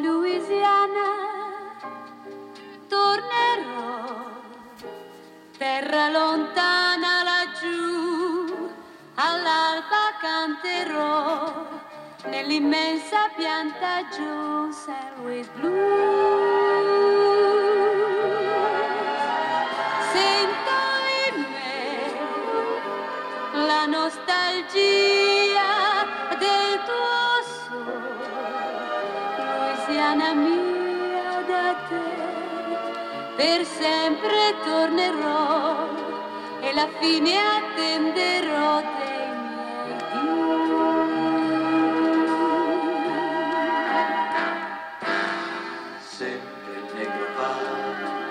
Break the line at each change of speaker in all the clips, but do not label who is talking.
Louisiana tornerò, terra lontana laggiù, all'alba canterò nell'immensa pianta giù, St. Blues. nostalgia Louisiana mia da te, per sempre tornerò e la fine attenderò dei miei
Sempre il negro va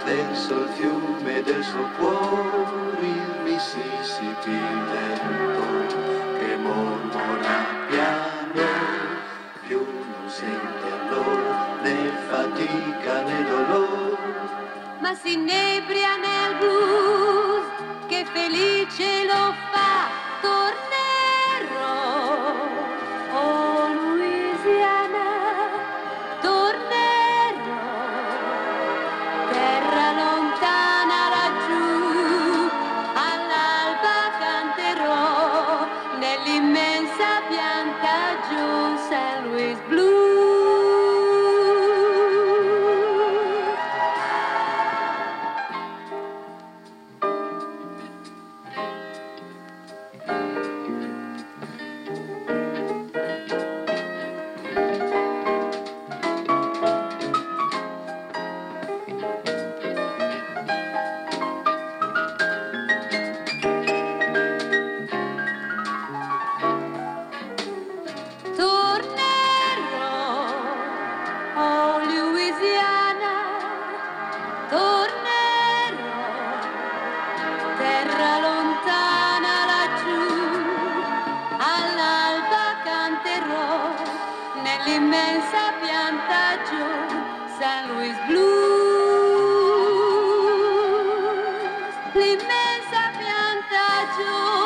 verso il fiume del suo cuore, né fatica né dolore,
ma si innebria nel blues immensa pianta giù, San Luis Blues, l'immensa pianta giù.